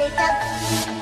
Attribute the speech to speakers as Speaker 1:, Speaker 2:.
Speaker 1: れた。